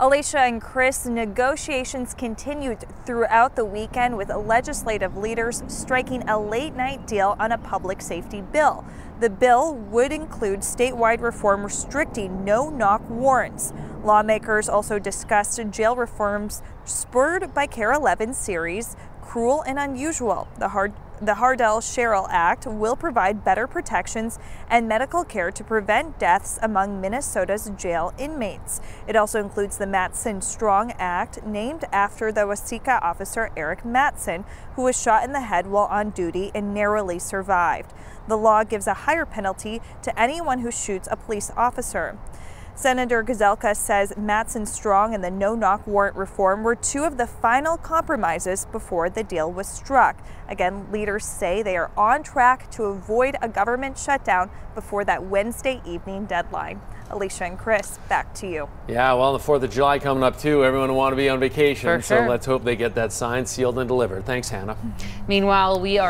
Alicia and Chris, negotiations continued throughout the weekend with legislative leaders striking a late night deal on a public safety bill. The bill would include statewide reform restricting no knock warrants. Lawmakers also discussed jail reforms spurred by KARE 11 series Cruel and Unusual. The hard the Hardel-Sherrell Act will provide better protections and medical care to prevent deaths among Minnesota's jail inmates. It also includes the Matson Strong Act, named after the Waseca officer Arik Matson, who was shot in the head while on duty and narrowly survived. The law gives a higher penalty to anyone who shoots a police officer. Senator Gazelka says Matson Strong and the no-knock warrant reform were two of the final compromises before the deal was struck. Again, leaders say they are on track to avoid a government shutdown before that Wednesday evening deadline. Alicia and Chris, back to you. Yeah, well, the 4th of July coming up too. Everyone will want to be on vacation, For so let's hope they get that signed, sealed, and delivered. Thanks, Hannah. Meanwhile, we are